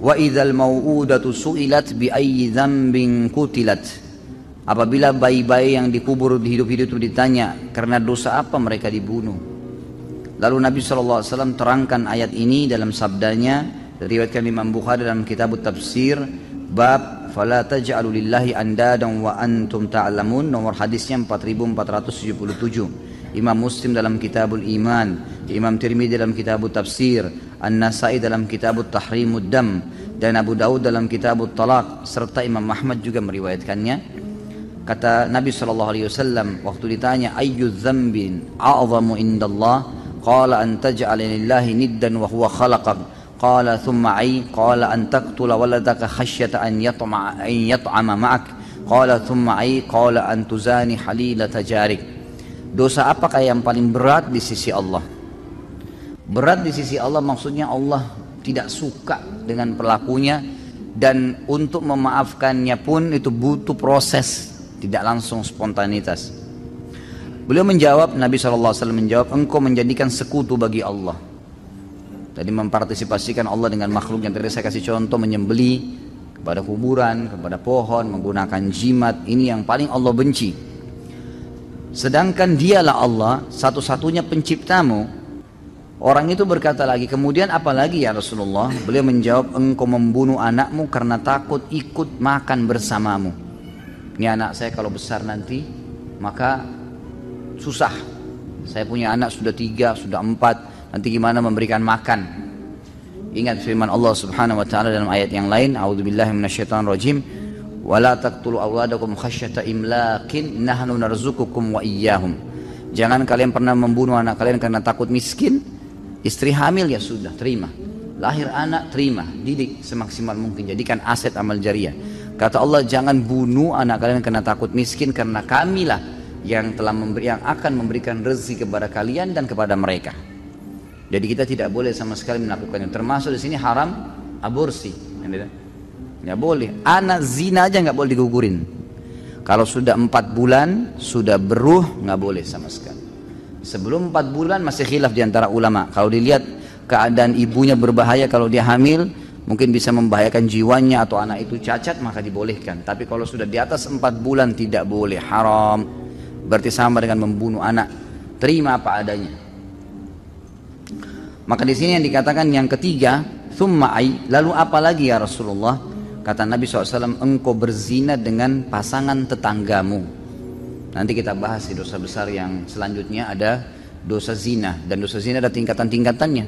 Wa idzal mau'udatu su'ilat bi ayyi dzambin kutilat. Apabila bayi-bayi yang dikubur di hidup-hidup itu ditanya karena dosa apa mereka dibunuh. Lalu Nabi SAW terangkan ayat ini dalam sabdanya diriwayatkan Imam Bukhari dalam kitab tafsir bab fala taj'alu lillahi andadan wa antum ta'lamun nomor hadisnya 4477 Imam Muslim dalam Kitabul Iman Imam Tirmidzi dalam Kitabut Tafsir An-Nasai dalam Kitabut Tahrimud Dam dan Abu Daud dalam Kitabut Talaq serta Imam Ahmad juga meriwayatkannya. Kata Nabi SAW waktu ditanya ayyu dzambin a'zamu indallah? Qala an taj'ala lillahi niddan wa huwa khalaqak. Qala thumma ay qala an taqtula waladaka khasyata an yatma an yat'ama ma'ak. Qala thumma ay qala an tuzani halilata jarik dosa apakah yang paling berat di sisi Allah berat di sisi Allah maksudnya Allah tidak suka dengan pelakunya dan untuk memaafkannya pun itu butuh proses tidak langsung spontanitas. Beliau menjawab, Nabi SAW menjawab, engkau menjadikan sekutu bagi Allah. Tadi mempartisipasikan Allah dengan makhluk yang tadi saya kasih contoh menyembeli kepada kuburan, kepada pohon, menggunakan jimat. Ini yang paling Allah benci. Sedangkan dialah Allah satu-satunya penciptamu. Orang itu berkata lagi, kemudian apa lagi ya Rasulullah? Beliau menjawab, engkau membunuh anakmu karena takut ikut makan bersamamu ini anak saya kalau besar nanti maka susah saya punya anak sudah tiga sudah empat nanti gimana memberikan makan ingat firman Allah subhanahu wa ta'ala dalam ayat yang lain a'udzubillahi minasyaitonirrajim wala taqtulu wa iyyahum jangan kalian pernah membunuh anak kalian karena takut miskin istri hamil ya sudah terima lahir anak terima didik semaksimal mungkin jadikan aset amal jariah Kata Allah jangan bunuh anak kalian karena takut miskin karena kamilah yang telah memberi yang akan memberikan rezeki kepada kalian dan kepada mereka. Jadi kita tidak boleh sama sekali melakukannya. Termasuk di sini haram aborsi. Tidak boleh. Anak zina aja nggak boleh digugurin. Kalau sudah empat bulan sudah beruh nggak boleh sama sekali. Sebelum empat bulan masih khilaf di antara ulama. Kalau dilihat keadaan ibunya berbahaya kalau dia hamil, mungkin bisa membahayakan jiwanya atau anak itu cacat maka dibolehkan tapi kalau sudah di atas empat bulan tidak boleh haram berarti sama dengan membunuh anak terima apa adanya maka di sini yang dikatakan yang ketiga thumma ay lalu apa lagi ya Rasulullah kata Nabi SAW engkau berzina dengan pasangan tetanggamu. Nanti kita bahas di dosa besar yang selanjutnya ada dosa zina. Dan dosa zina ada tingkatan-tingkatannya.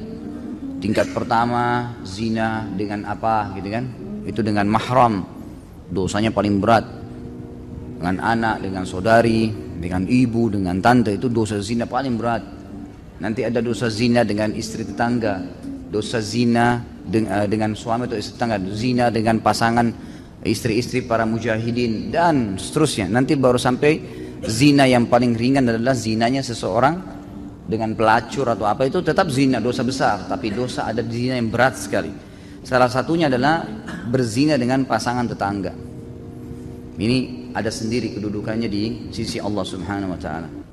Tingkat pertama zina dengan apa gitu kan? Itu dengan mahram. Dosanya paling berat. Dengan anak dengan saudari dengan ibu dengan tante itu dosa zina paling berat. Nanti ada dosa zina dengan istri tetangga dosa zina dengan, dengan suami atau istri tetangga zina dengan pasangan istri-istri para mujahidin dan seterusnya. Nanti baru sampai zina yang paling ringan adalah zinanya seseorang dengan pelacur atau apa itu tetap zina dosa besar. Tapi dosa ada zina yang berat sekali. Salah satunya adalah berzina dengan pasangan tetangga. Ini ada sendiri kedudukannya di sisi Allah subhanahu wa ta'ala